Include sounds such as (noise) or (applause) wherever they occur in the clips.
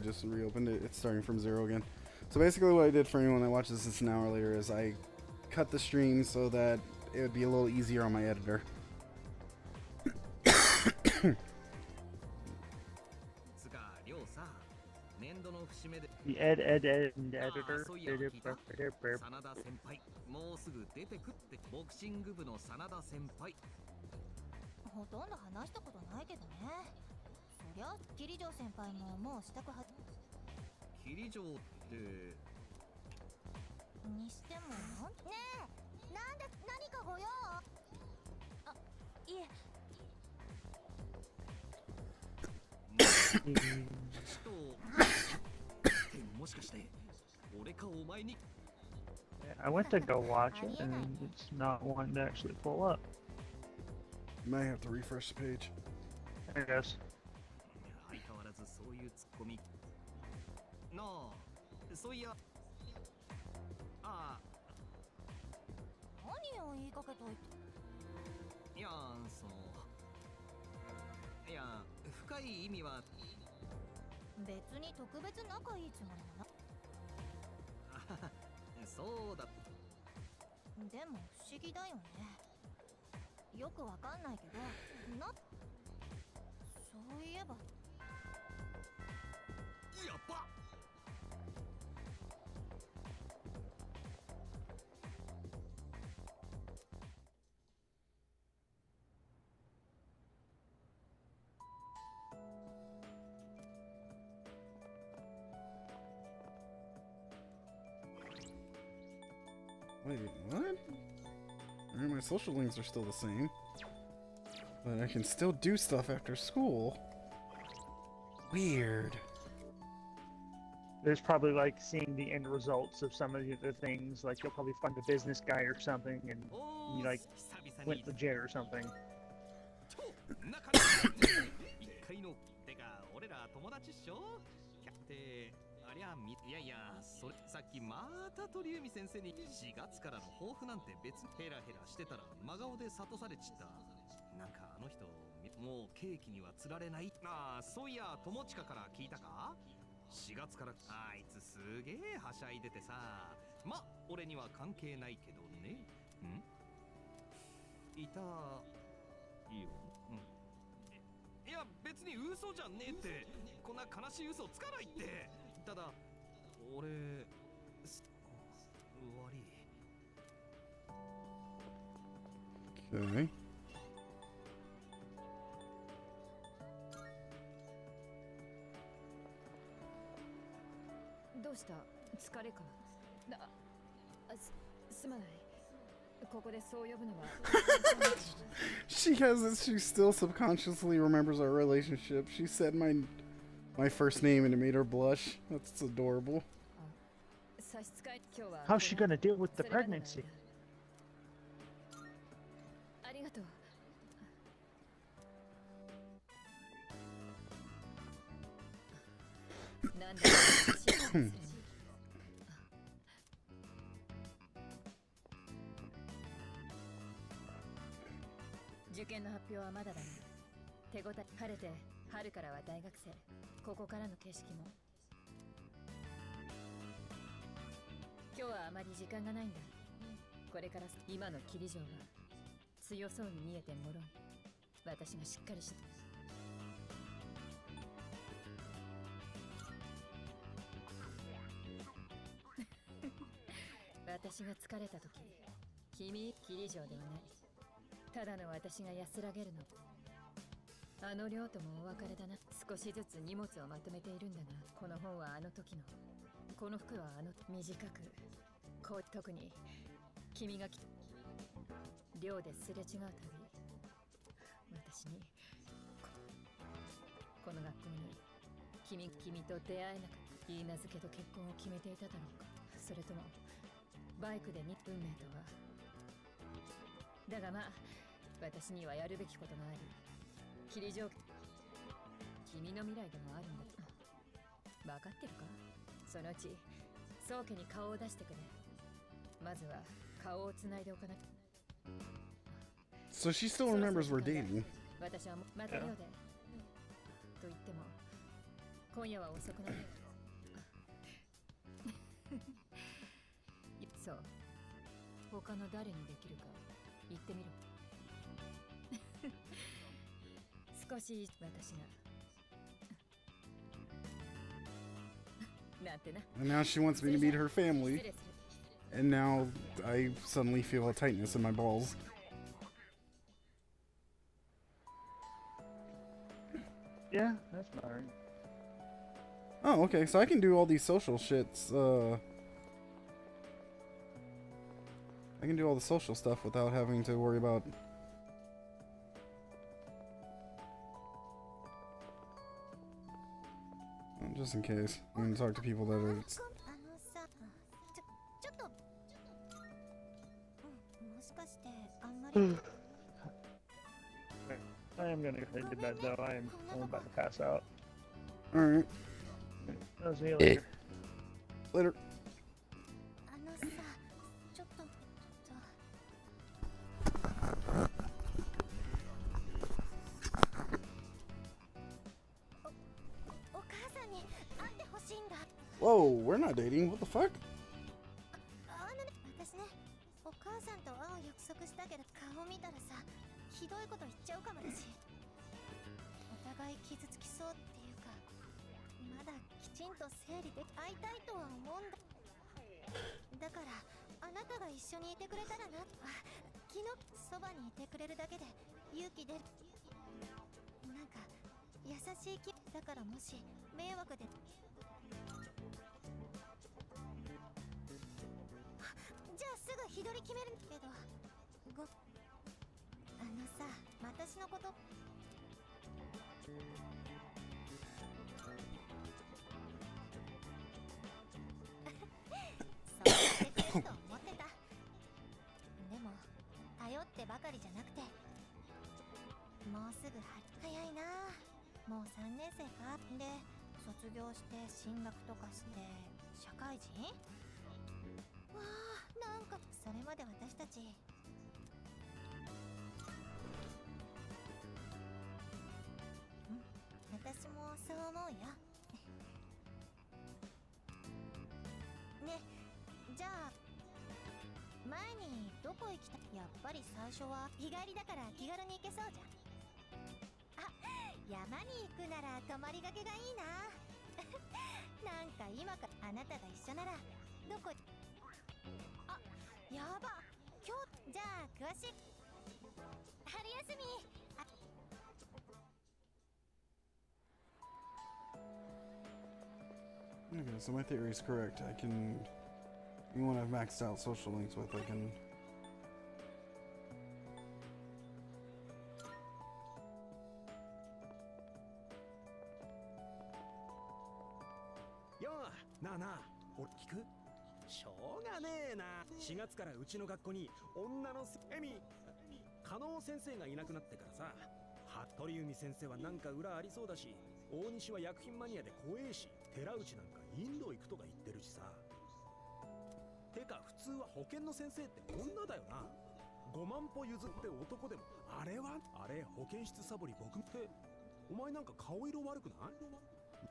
back up. Yeah, I just reopened it. It's starting from zero again. So basically what I did for anyone that watches this an hour later is I cut the stream so that it would be a little easier on my editor. The ed ed ed and editor. Ah, りゃ桐城先輩ももう支度は桐城ってにしてもなんねえなんで何かご用あいえもしかして俺かお前に I went to go watch it and it's not one to actually pull up. You might have to refresh the page. I guess. 相変わらずそういうツッコミなあそういや。ああ。何を言いかけといていやそのいや深い意味は。別に特別仲いいつもりもなあそうだ。でも不思議だよね。よくわかんないけどなそういえば Wait, what? My social links are still the same. But I can still do stuff after school. Weird. There's probably like seeing the end results of some of the other things. Like you'll probably find a business guy or something, and you like went legit or something. 中身一回のてか俺ら友達っしょってありゃみいやいやそれさっきまた鳥海先生に4月からの抱負なんて別にヘラヘラしてたら真顔で諭されちったなんかあの人もうケーキには釣られないああそういや友近から聞いたか4月からあいつすげえはしゃいでてさ。ま俺には関係ないけどね。ん？いたいいよ。うん。いや別に嘘じゃねえって。こんな悲しい嘘つかないって。ただ俺す悪い Okay. どうした疲れかなあすすまないここでそう呼ぶのは (laughs) She has it. She still subconsciously remembers our relationship. She said my my first name and it made her blush. That's adorable. 差し支え今日は How's she gonna deal with the pregnancy? 表はまだだね手応え晴れて春からは大学生ここからの景色も今日はあまり時間がないんだこれから今の霧城は強そうに見えてもろい私がしっかりして私が疲れた時君霧城ではない。ただの私が安らげるの。あの量ともお別れだな。少しずつ荷物をまとめているんだがこの本はあの時の。この服はあの短く。こう特に君がき寮ですれ違うたび私にここの学校に君君と出会えなかった言い名付けと結婚を決めていただろうか。それともバイクで日運命とは。だがまあ私にはやるべきことがあり霧城君の未来でもあるんだ分かってるか？そのうち宗家に顔を出してくれ。まずは顔をつないでおかなく So she still remembers we're dating. 私はもまた寮で。と言っても今夜は遅くなる (laughs) そう。他の誰にできるか言ってみろ (laughs) 少し私がなんてな And now she wants me to meet her 失 family, 礼する and now I suddenly feel a tightness in my balls. Yeah, that's fine. Oh, okay, so I can do all these social shits, uh... I can do all the social stuff without having to worry about... Just in case. I'm gonna talk to people that are... あのさちょちょっとうんもしかしてあんまり I am gonna head to bed though. I am I'm about to pass out. Alright, I'll see you later. later. Whoa, we're not dating. What the fuck? あね私ね。お母さんと会う約束したけど顔見たらさひどいこと言っちゃうかもだし。お互い傷つきそうっていうかまだきちんと整理で会いたいとは思うんだ。だからあなたが一緒にいてくれたらなあ昨日そばにいてくれるだけで勇気出る。なんか優しい気。だからもし迷惑ですぐ日取り決めるけど。ごあのさ私のこと。(laughs) そう言ってくると思ってた。でも頼ってばかりじゃなくて。もうすぐは早いな。もう3年生かで卒業して進学とかして社会人？わあなんかそれまで私たち。うん私もそう思うよ。(laughs) ねじゃあ前にどこ行きたやっぱり最初は日帰りだから気軽に行けそうじゃん。あ山に行くなら泊まりがけがいいな。(laughs) なんか今かあなたが一緒ならどこやば今日じゃあ詳しい春休みあ Okay, so my theory is correct. I can... Anyone I've maxed out social links with, I can... からうちの学校に女のせエミ加納先生がいなくなってからさ服部由美先生はなんか裏ありそうだし大西は薬品マニアで怖えし寺内なんかインド行くとか言ってるしさ。てか普通は保健の先生って女だよな。5万歩譲って男でもあれは？あれ保健室サボり僕って。お前なんか顔色悪くない？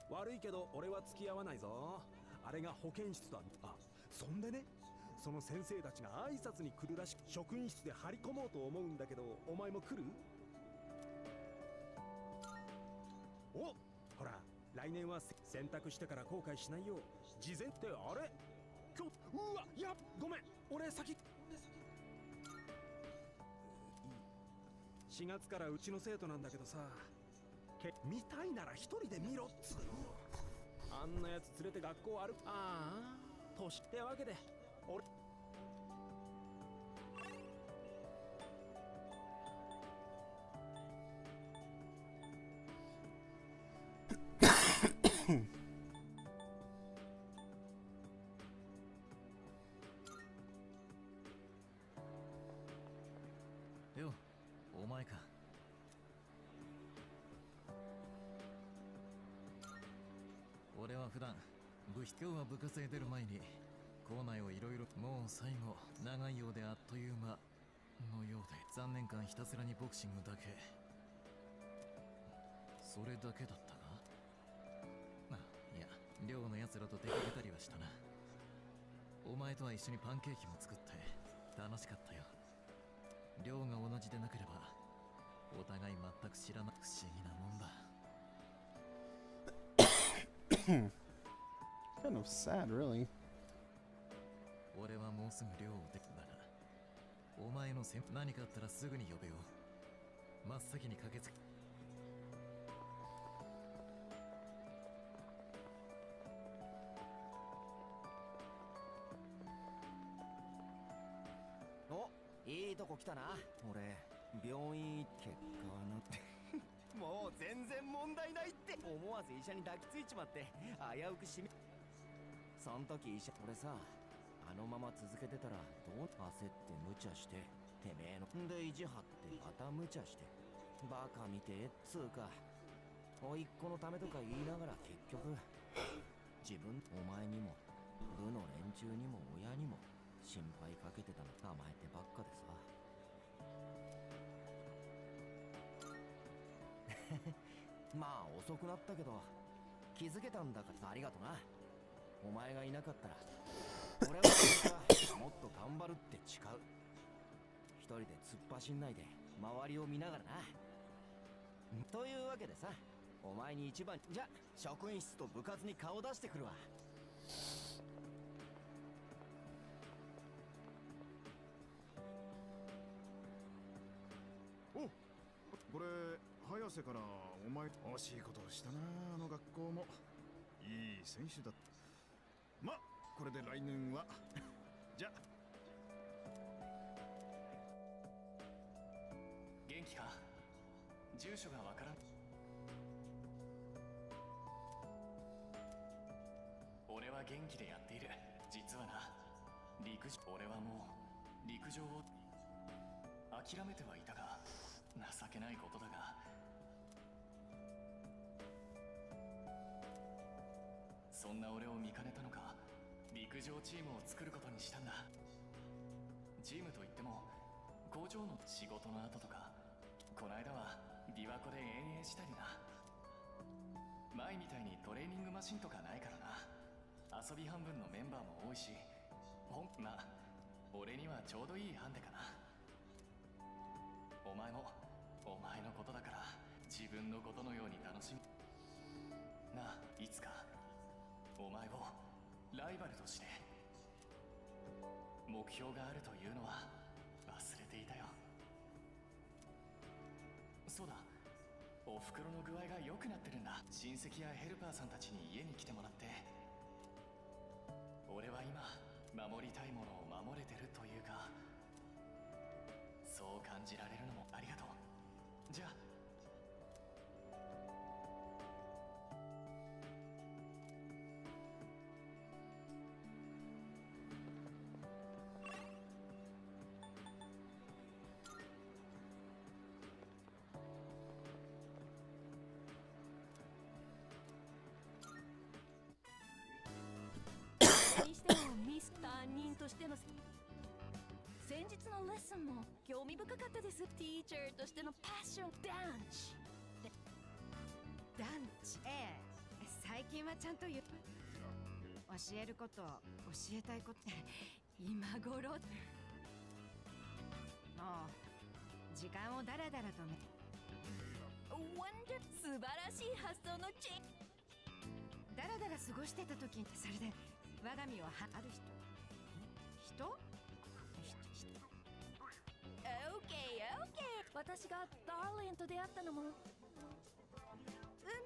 悪いけど俺は付き合わないぞ。あれが保健室だあそんでねその先生たちが挨拶に来るらしく職員室で張り込もうと思うんだけどお前も来る？おほら来年は選択してから後悔しないよう事前ってあれ？今日うわいやごめん俺先4月からうちの生徒なんだけどさけ見たいなら一人で見ろっつうの。あんなやつ連れて学校歩く？ああ年ってわけで。俺。よお前か。俺は普段部今日は部活へ出る前に校内をいろいろもう最後長いようであっという間のようで3年間ひたすらにボクシングだけ。それだけだったかま奴らと出かけたりはしたな。お前とは一緒にパンケーキも作って楽しかったよ。量が同じでなければお互い全く知らない不思議なもんだ。(coughs) (coughs) (coughs) Kind of sad, really. 俺はもうすぐ寮を出だがお前の先何かあったらすぐに呼べよ。真っ先に駆けつけ。おいいとこ来たな。俺病院結果はなって。(laughs) もう全然問題ないって。思わず医者に抱きついちまって危うくしみそん時医者俺さあのまま続けてたらどう焦って無茶しててめえのんで意地張ってまた無茶してバカ見てえっつうか。甥っ子のためとか言いながら結局自分お前にも部の連中にも親にも心配かけてたの甘えてばっかでさ。(laughs) まあ遅くなったけど気づけたんだからありがとな。お前がいなかったら (laughs) 俺はもっと頑張るって誓う。一人で突っ走んないで周りを見ながらな。というわけでさお前に一番じゃ職員室と部活に顔出してくるわ。おこれ早瀬からお前惜しいことをしたなあの学校も。いい選手だったまあこれで来年は。(laughs) じゃ。元気か？住所がわからん。俺は元気でやっている。実はな。陸上。俺はもう陸上を。諦めてはいたが情けないことだが。そんな俺を見かねたのか？陸上チームを作ることにしたんだ。チームといっても工場の仕事の後とかこの間は琵琶湖で遠泳したりな。前みたいにトレーニングマシンとかないからな。遊び半分のメンバーも多いしほんま俺にはちょうどいいハンデかな。お前もお前のことだから自分のことのように楽しみないつかお前をライバルとして。目標があるというのは忘れていたよ。そうだ。おふくろの具合が良くなってるんだ。親戚やヘルパーさんたちに家に来てもらって。俺は今守りたいものを守れてるというかそう感じられるのも任としての先日のレッスンも興味深かったです。ティーチャーとしてのパッションダンチ。団地ええ。最近はちゃんと言う。教えること教えたいこと。今頃。もう時間をダラダラとね素晴らしい発想のチェダラダラ過ごしてた時それで我が身をはある人人私がダーリンと出会ったのも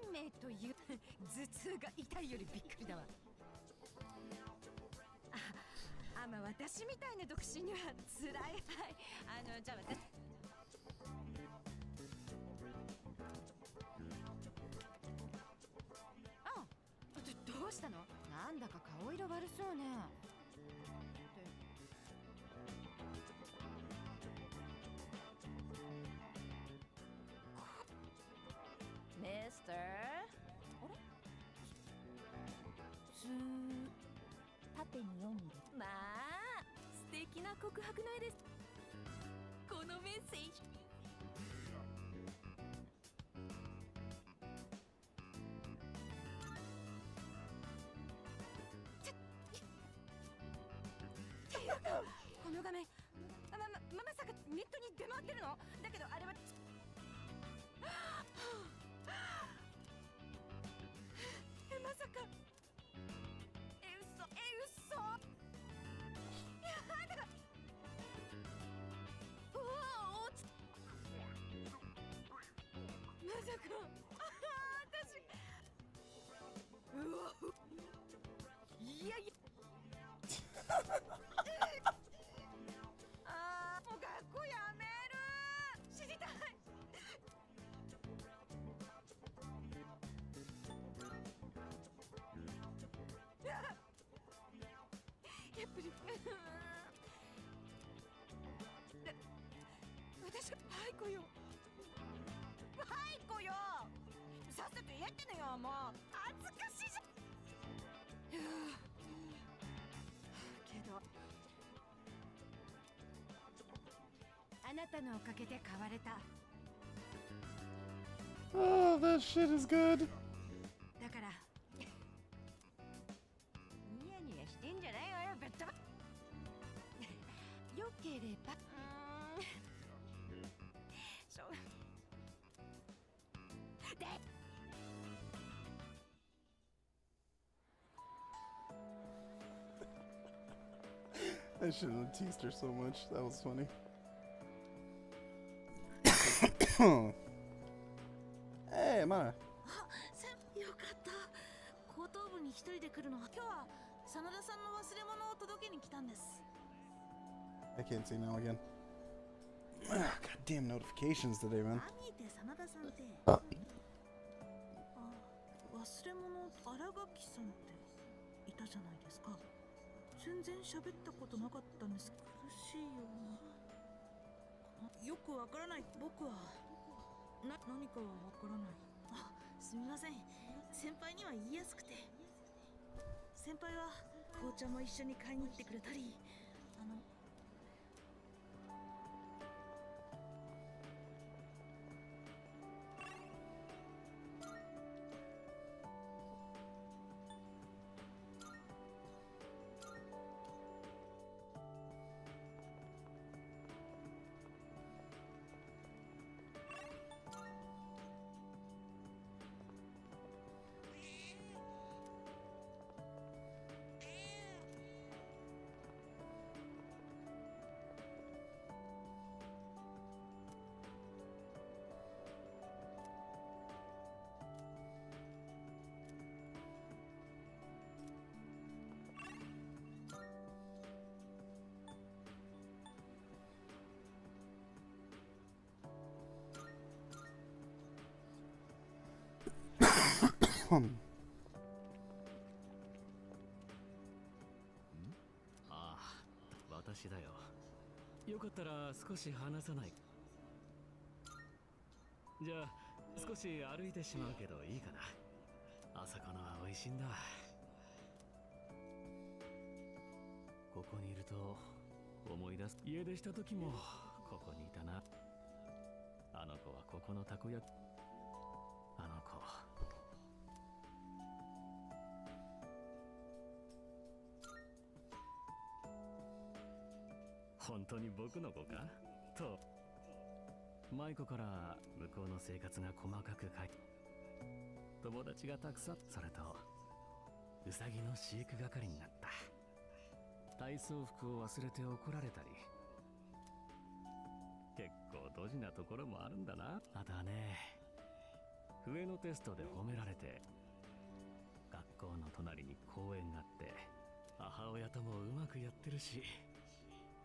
運命という頭痛が痛いよりびっくりだわ。ああまあ私みたいな独身には辛い。はい。あのじゃあ私。あどどうしたの？なんだか顔色悪そうね。3.4ミリまあ素敵な告白の絵です。このメッセージこの画面まままさかネットに出回ってるのやっぱりだ私がはいこよ。はいこよ？さっさとやってねよもう。恥ずかしいじゃん。いやけど。あなたのおかげで変われた。Oh, that shit is good. よければうーんそうで I shouldn't have teased her so much. That was funny. hey, Mara. せよかった後頭部に一人で来るのは今日は真田さんの忘れ物を届けに来たんです I can't see now again. Ah, goddamn notifications today, man. あ見えて真田さんってああ忘れ物新垣さんっていたじゃないですか全然喋ったことなかったんです苦しいよよくわからない僕はな何かはわからないあすみません先輩には言いやすくて先輩は紅茶も一緒に買いに行ってくれたりあのああ私だよ。よかったら少し話さない。じゃあ少し歩いてしまうけどいいかな。朝このは美味しいんだ。ここにいると思い出す。家出した時もここにいたな。あの子はここのたこ焼き。本当に僕の子か？と。舞子から向こうの生活が細かく書い友達がたくさんそれとウサギの飼育係になった。体操服を忘れて怒られたり。結構ドジなところもあるんだな。あとはね。笛のテストで褒められて。学校の隣に公園があって。母親ともうまくやってるし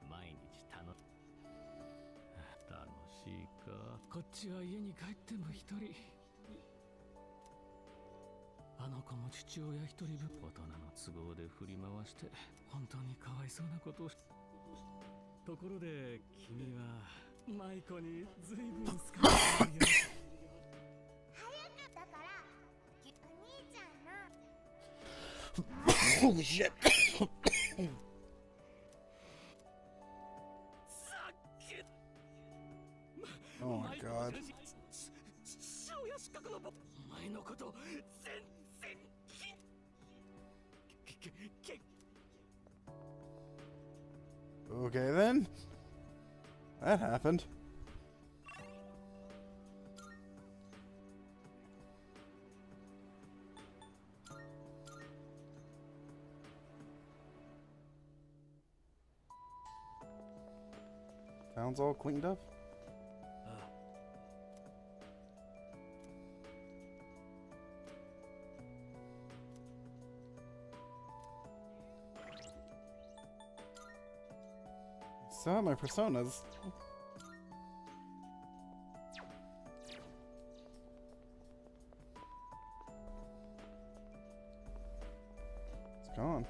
毎日楽楽しいか。こっちは家に帰っても一人。あの子も父親一人分。大人の都合で振り回して本当にかわいそうなことを。しところで君は。舞子に随分好かれてるよだからお兄ちゃんの。Holy shit. Town's all cleaned up? Still my personas. It's gone.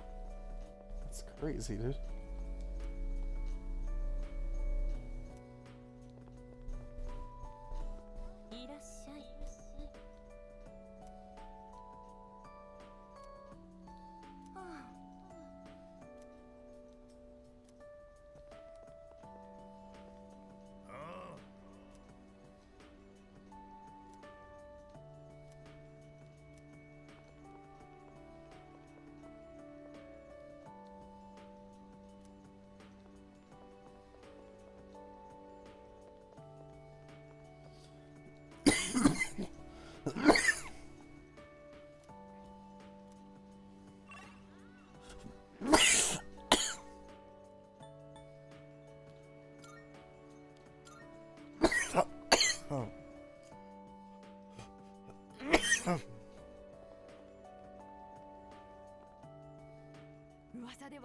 That's crazy, dude.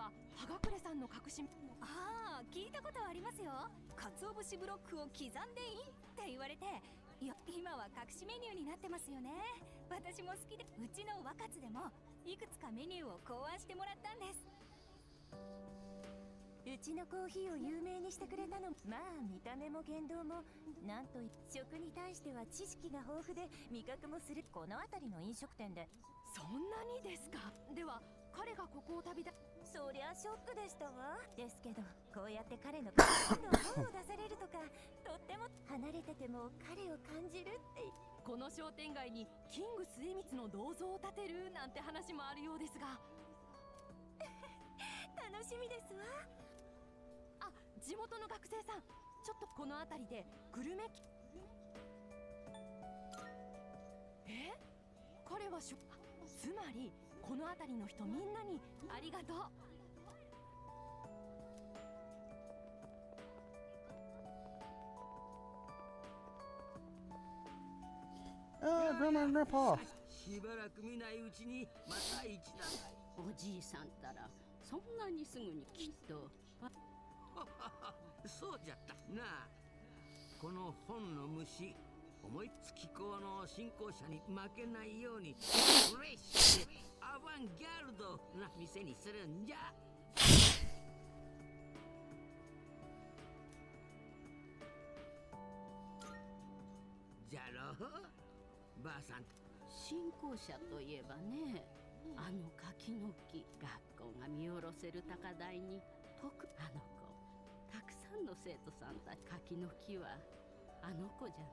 は葉隠れさんの隠しああ聞いたことありますよ。鰹節ブロックを刻んでいいって言われていや今は隠しメニューになってますよね。私も好きでうちの若津でもいくつかメニューを考案してもらったんです。うちのコーヒーを有名にしてくれたのまあ見た目も言動もなんとい食に対しては知識が豊富で味覚もするこの辺りの飲食店で。そんなにですか？では彼がここを旅立そりゃショックでしたわ。ですけどこうやって彼の顔の本を出されるとかとっても離れてても彼を感じるって。この商店街にキング末光の銅像を建てるなんて話もあるようですが。(laughs) 楽しみですわ。あ地元の学生さん。ちょっとこの辺りでグルメえ？彼はしょつまりこの辺りの人みんなにありがとう。Ah, Grandma and Grandpa. しばらく見ないうちにまた一段おじいさんたらそんなにすぐにきっと。(laughs) そうじゃったな。あこの本の虫思いつき校の信仰者に負けないようにフレッシュでアバンギャルドな店にするんじゃ。じゃろう？ばあさん。信仰者といえばねあの柿の木学校が見下ろせる高台に特あの子。たくさんの生徒さんたち柿の木はあの子じゃん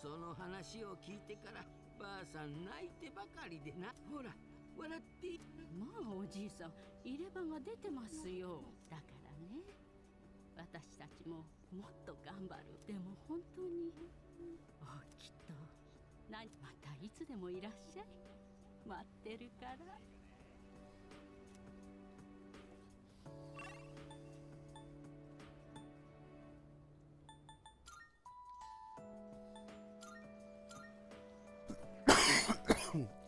その話を聞いてからばあさん泣いてばかりでな。ほら笑ってまあおじいさん入れ歯が出てますよ。だからね。私たちももっと頑張る。でも本当に。おきっと。なまたいつでもいらっしゃい。待ってるから。Haru.「(laughs)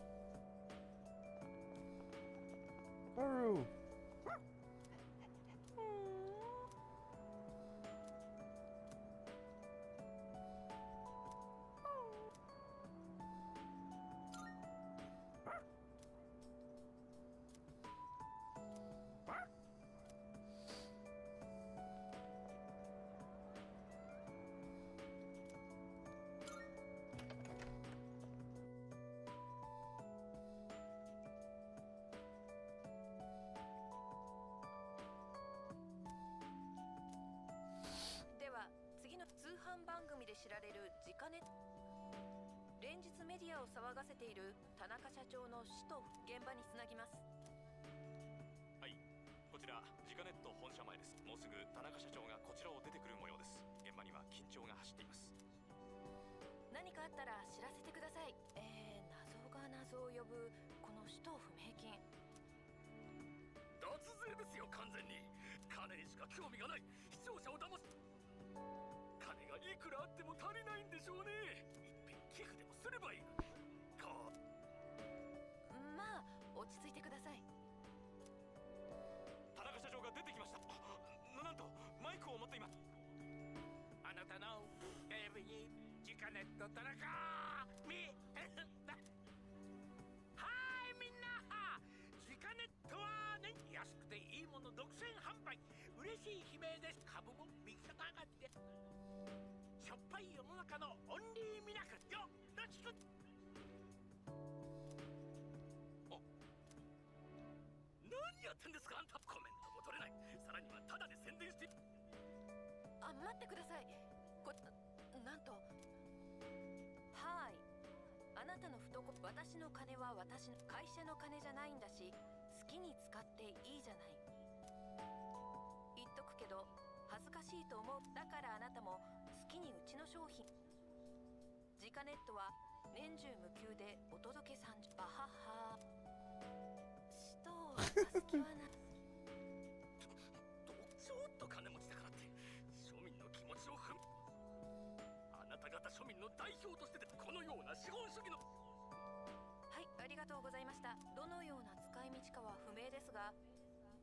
連日メディアを騒がせている田中社長の死と現場につなぎます。はい。こちらジカネット本社前です。もううすぐ田中社長がこちらを出てくる模様です。現場には緊張が走っています。何かあったら知らせてください。えー、謎が謎を呼ぶこの使途不明金。脱税ですよ完全に。金にしか興味がない。視聴者を騙す。金がいくらあっても足りないんでしょうね一品寄付でもすればいいのに。かまあ落ち着いてください。田中社長が出てきました。ななんとマイクを持っています。あなたのエビにジカネット田中。み (laughs) はいみんな。ジカネットはね安くていいもの独占販売。嬉しい悲鳴です。株も右肩上がりでしょっぱい世の中のオンリーミラクル。よ何やってんですかあんたコメントも取れないさらにはタダで宣伝してあ待ってくださいこなんとはいあなたの懐私の金は私の会社の金じゃないんだし好きに使っていいじゃない言っとくけど恥ずかしいと思うだからあなたも好きにうちの商品ジカネットは年中無休でお届け30バハハ使徒を出す気はない。ちょっと金持ちだからって庶民の気持ちを踏むあなた方庶民の代表としてでこのような資本主義の。はいありがとうございました。どのような使い道かは不明ですが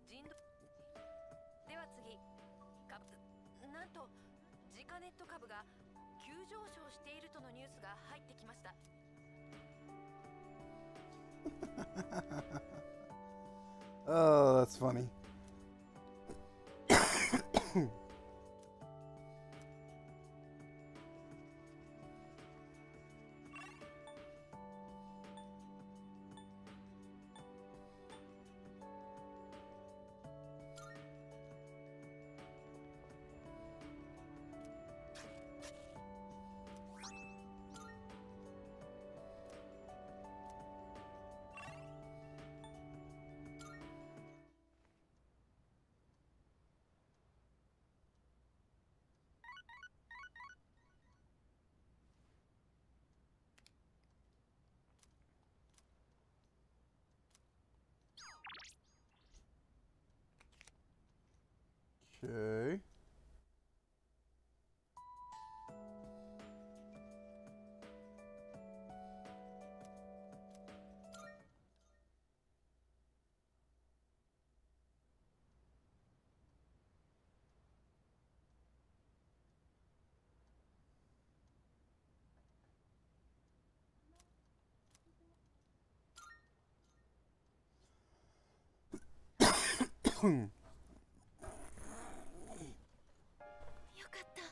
人道。では次株なんとジカネット株が急上昇しているとのニュースが入ってきました (laughs) Oh, that's funny. Hmm. よかった。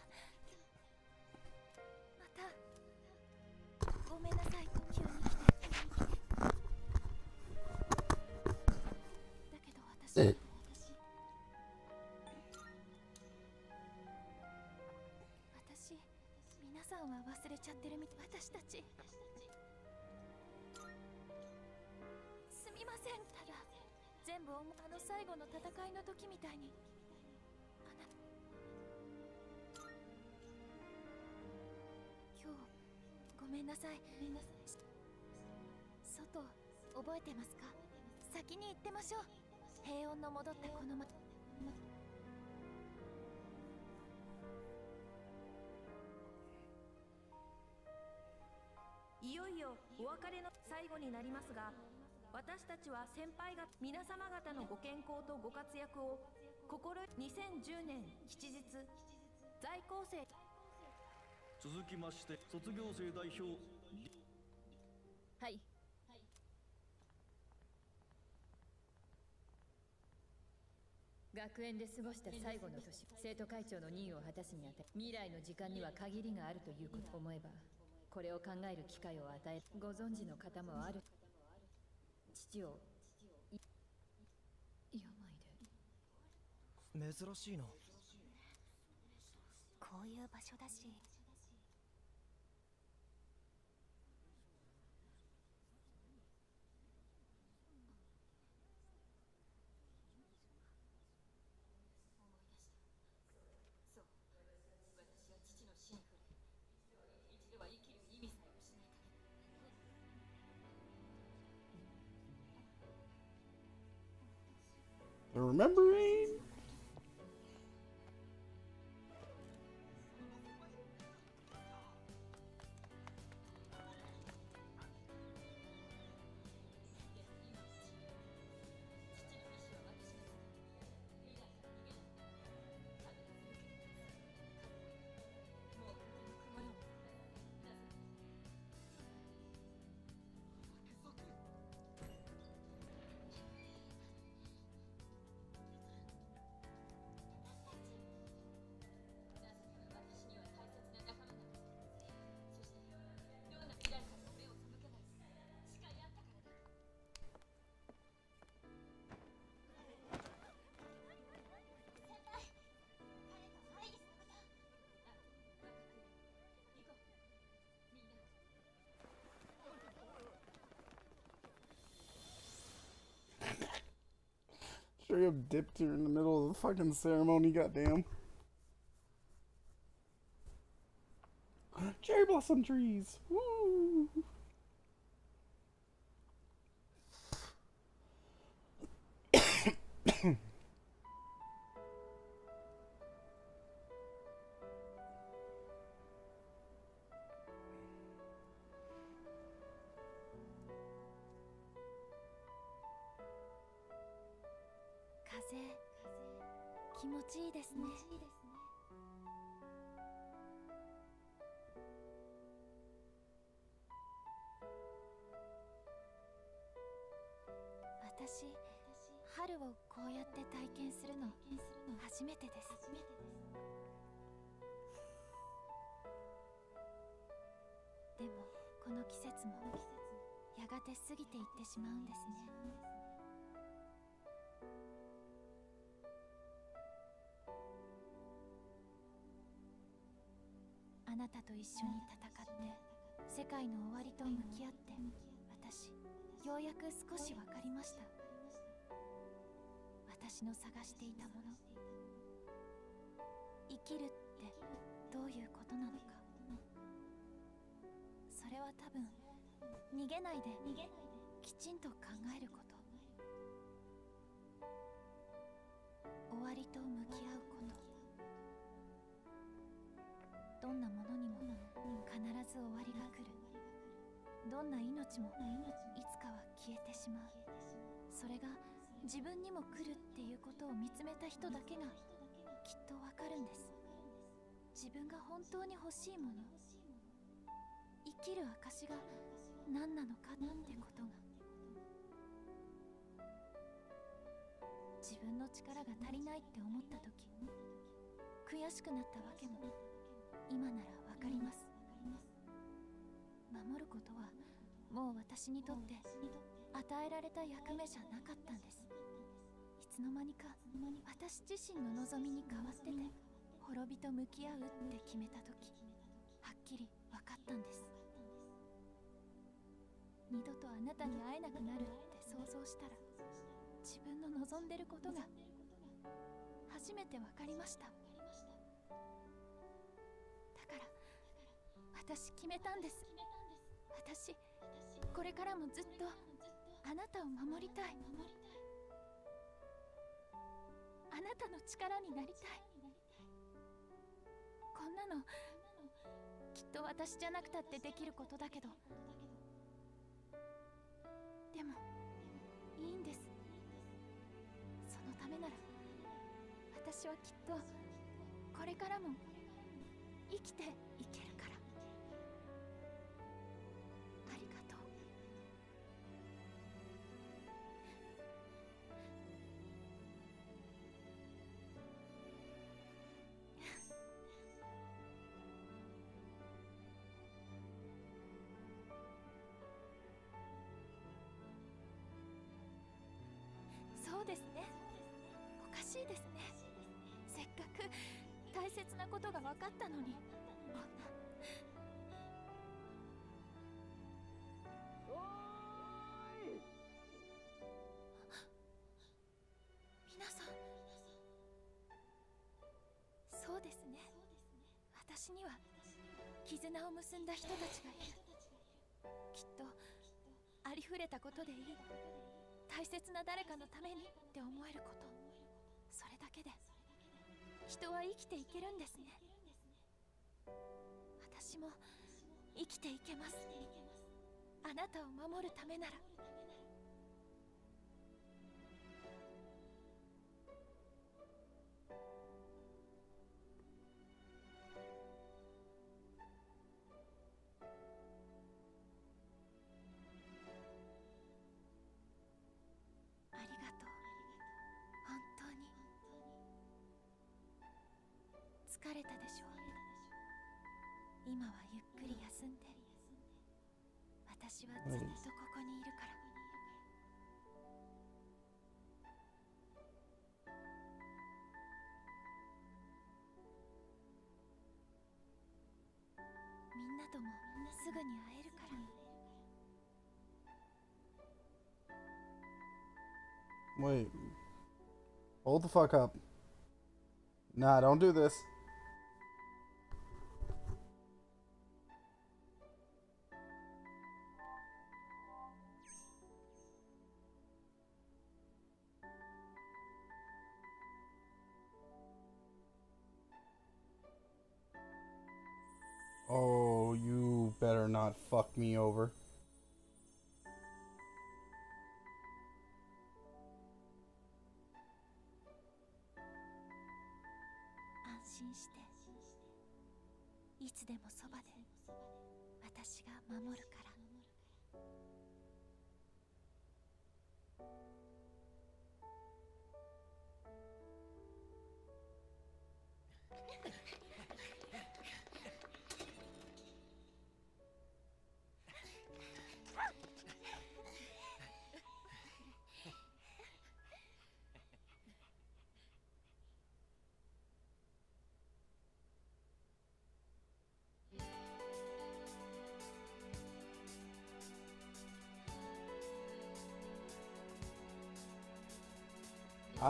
またごめんなさい急に来て。だけど私え私皆さんは忘れちゃってるみ私たち。すみません全部あの最後の戦いの時みたいに。あな今日ごめんなさい。ごめんなさい外覚えてますか？先に行ってましょう。平穏の戻ったこのま。いよいよお別れの最後になりますが私たちは先輩が皆様方のご健康とご活躍を心2010年吉日在校生。続きまして卒業生代表。はい。学園で過ごした最後の年生徒会長の任を果たすにあたり未来の時間には限りがあるということを思えばこれを考える機会を与えご存知の方もある父を。病で珍しいなこういう場所だし Remembering? Straight up dipped her in the middle of the fucking ceremony, goddamn. Cherry blossom trees! Woo! ですね。私春をこうやって体験するの初めてです。でもこの季節もやがて過ぎていってしまうんですね。なたと一緒に戦って世界の終わりと向き合って私ようやく少し分かりました。私の探していたもの生きるってどういうことなのか。それは多分逃げないできちんと考えること。終わりと向き合うこと。どんな必ず終わりが来る。どんな命もいつかは消えてしまう。それが自分にも来るっていうことを見つめた人だけがきっとわかるんです。自分が本当に欲しいもの生きる証が何なのかなんてことが。自分の力が足りないって思った時悔しくなったわけも今ならわかります。守ることはもう私にとって与えられた役目じゃなかったんです。いつの間にか私自身の望みに変わってて滅びと向き合うって決めた時はっきり分かったんです。二度とあなたに会えなくなるって想像したら自分の望んでることが初めて分かりました。だから私決めたんです。私これからもずっとあなたを守りたい。あなたの力になりたい。こんなのきっと私じゃなくたってできることだけど。でもいいんです。そのためなら私はきっとこれからも生きていける。ことが分かったのに。皆さん。そうですね。私には絆を結んだ人たちがいる。きっとありふれたことでいい。大切な誰かのためにって思えること。けで人は生きていけるんですね。私も生きていけます。あなたを守るためなら。私はずっとここにいるからみんなともすぐに会えるから Wait. Hold the fuck up. Nah, don't do this. not ていつでもそばで私が守るから。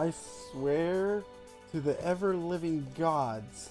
I swear to the ever living gods.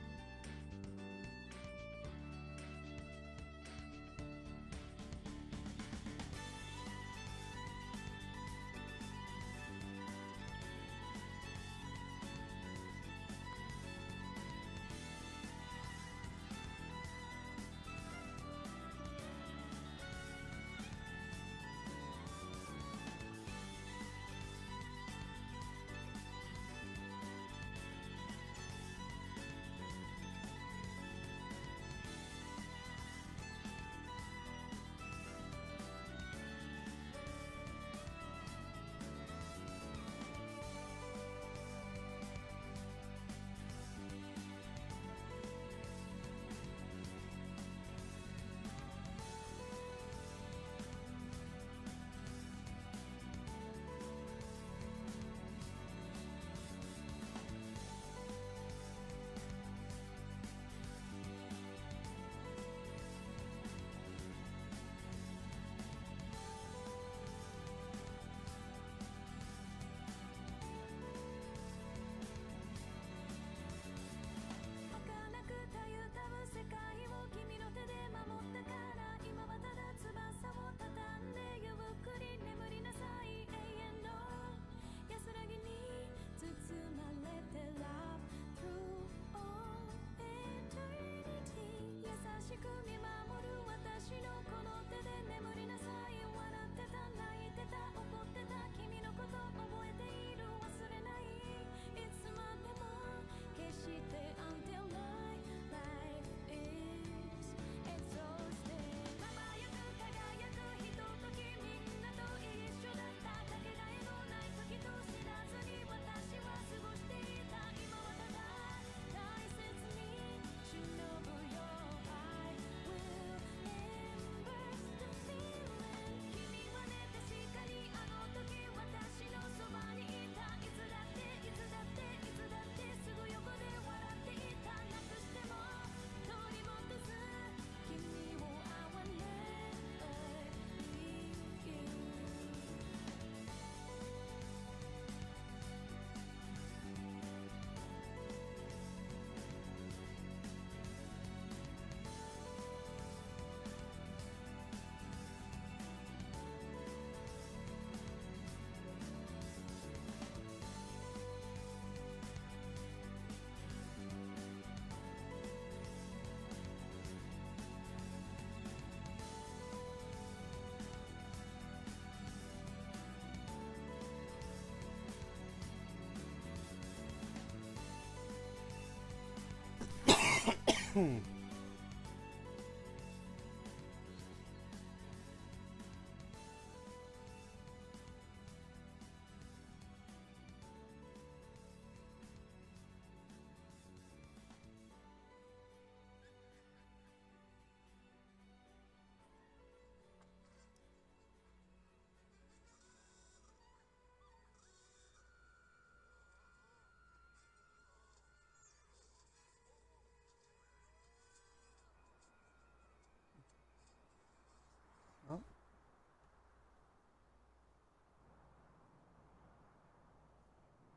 Hmm.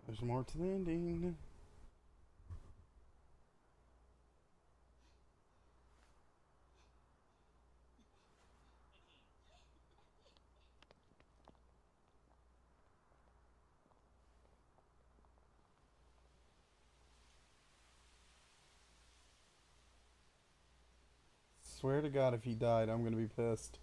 There's more to the ending. Swear to God, if he died, I'm gonna be pissed.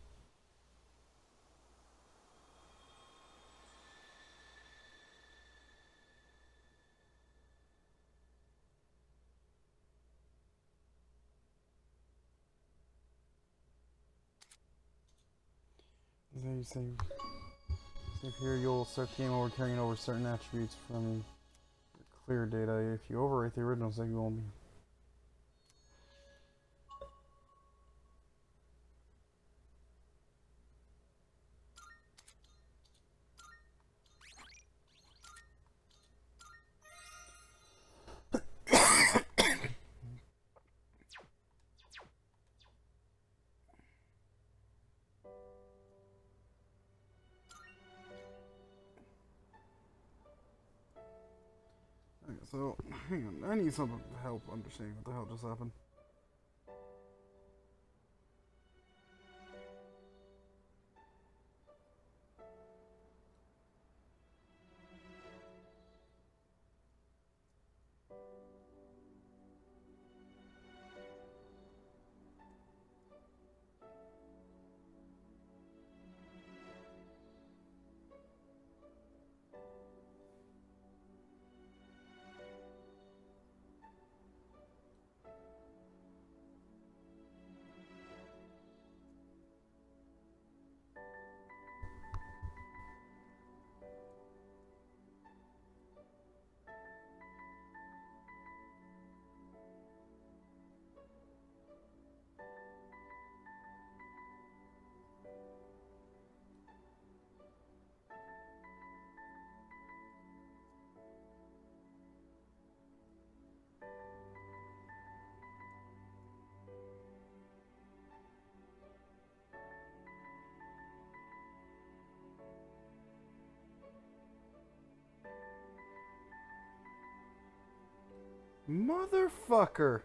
You. So here you'll start the game over carrying over certain attributes from clear data. If you overwrite the original they you won't be need some help understanding what the hell just happened. Motherfucker!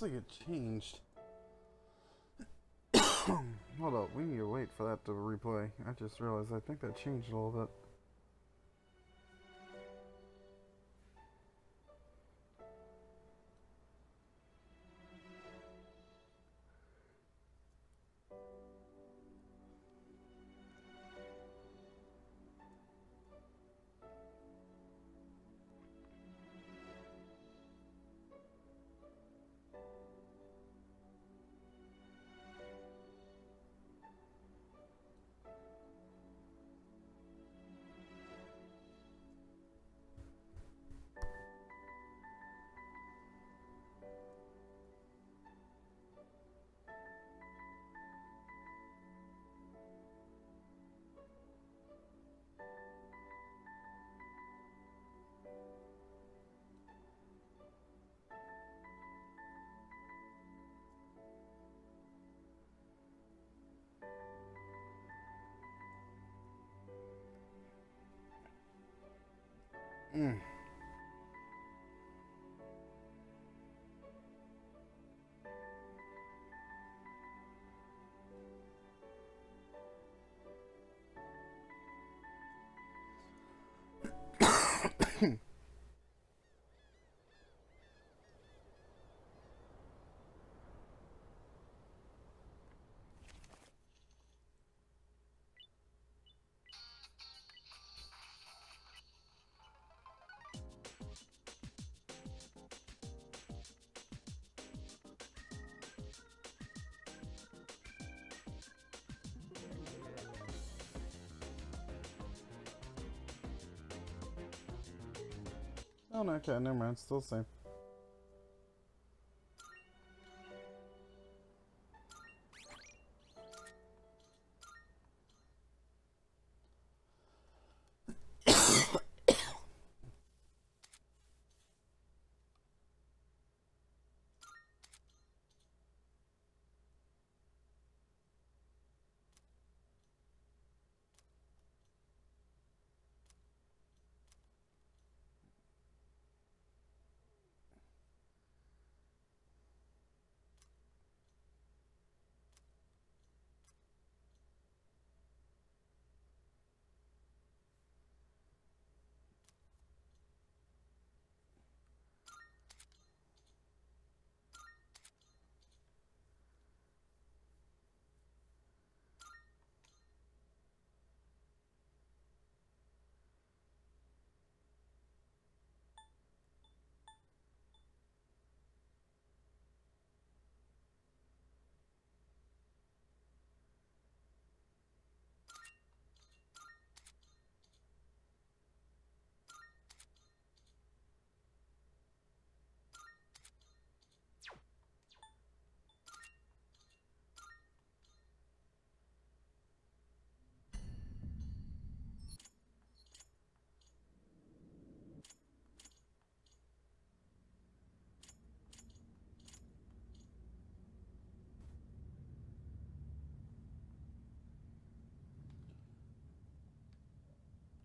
Looks like it changed. (coughs) Hold up, we need to wait for that to replay. I just realized I think that changed a little bit. Mm. Oh no, okay, never mind, still the same.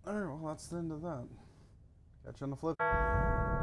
Alright, well, that's the end of that. Catch you on the flip.